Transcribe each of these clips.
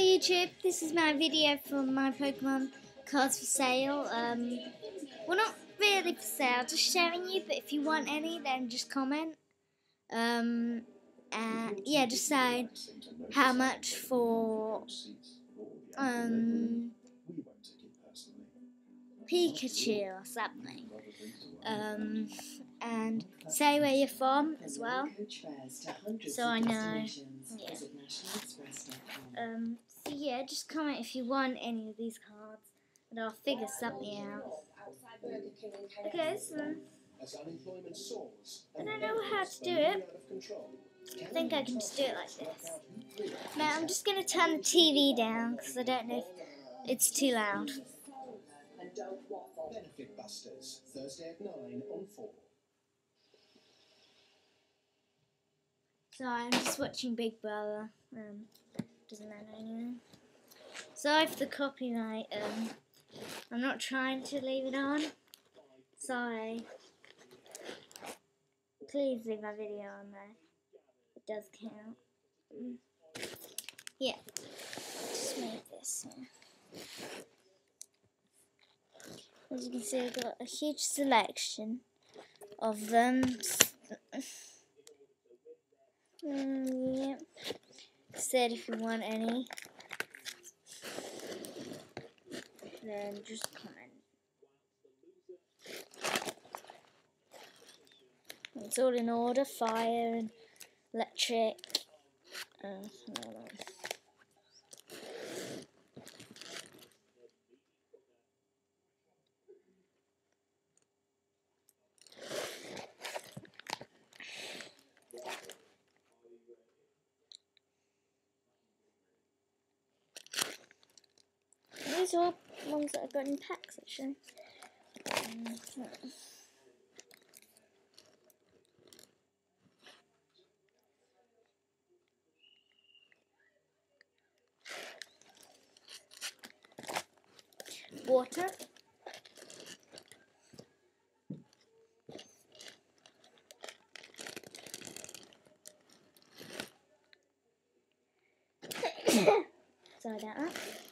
YouTube, this is my video for my Pokemon cards for sale. Um, well, not really for sale, just showing you, but if you want any, then just comment. Um, and yeah, say how much for um, Pikachu or something. Um, and say where you're from as well, so I know. Yeah. Um, yeah, just comment if you want any of these cards, and I'll figure something out. Okay, so I don't know how to do it. I think I can just do it like this. Now I'm just going to turn the TV down because I don't know if it's too loud. Benefit Busters, Thursday at 9 on 4. So I'm just watching Big Brother. Um, doesn't matter anyway. Sorry for the copyright. Um, I'm not trying to leave it on. Sorry. Please leave my video on there. It does count. Yeah. Just make this. As you can see, I've got a huge selection of them. Mm, yep. Said if you want any, then just comment. It's all in order, fire and electric. Uh, these are ones that I got in packs actually. Water. Sorry about that.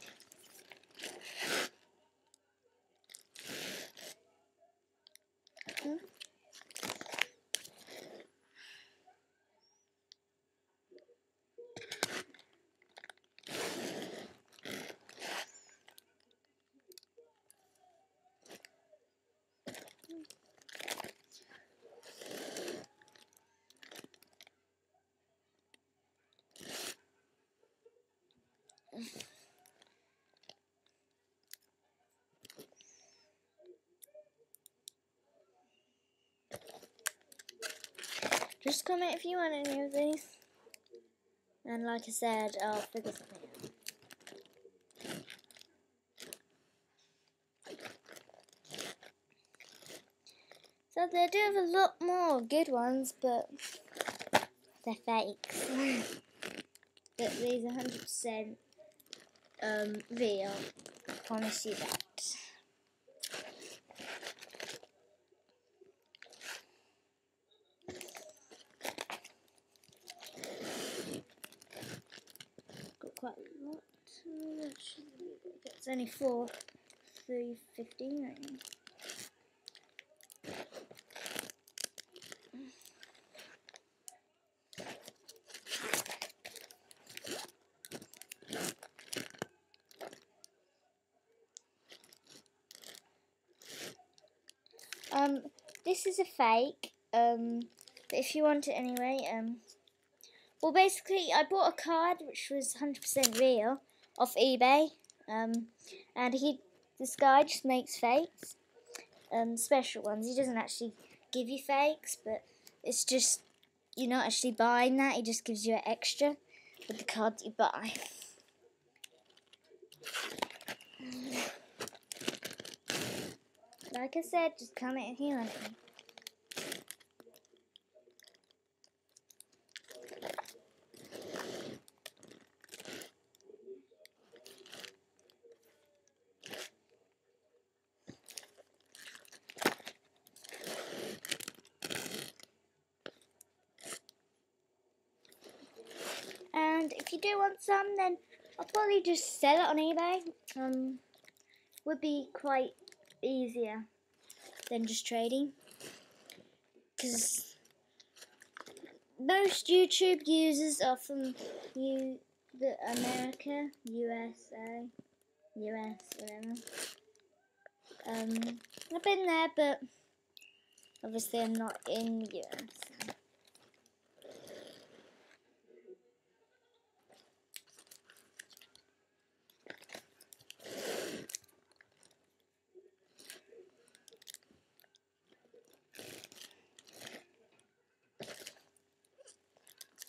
Just comment if you want any of these. And like I said, I'll figure something out. So they do have a lot more good ones, but they're fakes. but these are 100% um, real. I promise you that. Got quite a lot. It's only four, three fifteen right now. Um, this is a fake. Um, but if you want it anyway, um, well, basically, I bought a card which was 100% real off eBay. Um, and he, this guy just makes fakes, um, special ones. He doesn't actually give you fakes, but it's just you're not actually buying that. He just gives you an extra with the card you buy. Like I said, just comment if you it. And if you do want some, then I'll probably just sell it on eBay. Um, would be quite easier than just trading. Because most YouTube users are from you, the America, USA, US, whatever. Um, I've been there, but obviously I'm not in the US.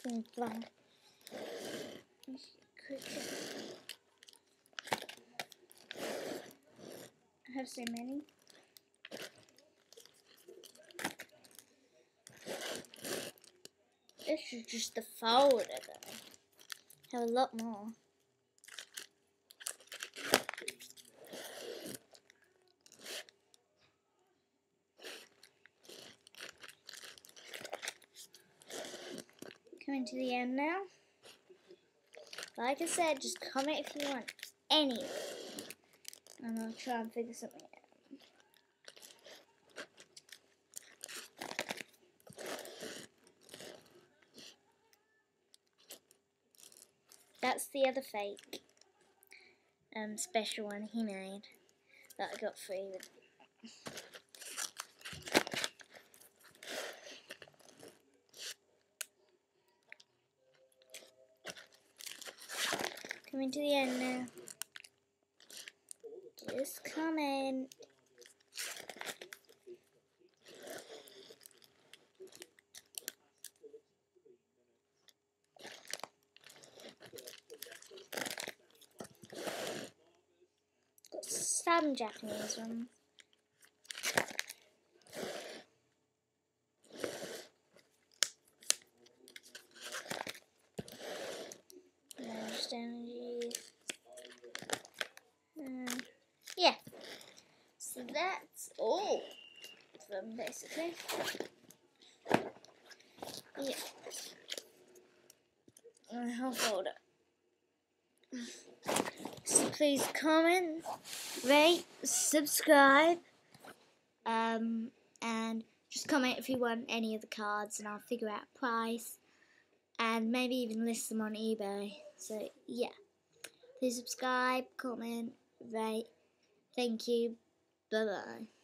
I have so many. This is just the folder though. I have a lot more. Coming to the end now. Like I said, just comment if you want any. And I'll try and figure something out. That's the other fake um, special one he made that I got free with Coming to the end now. Just coming. Got some Japanese ones. yeah. So that's all of them basically. Yeah. I'll hold it. So please comment, rate, subscribe, um, and just comment if you want any of the cards and I'll figure out price and maybe even list them on eBay. So yeah. Please subscribe, comment, rate. Thank you. Bye bye.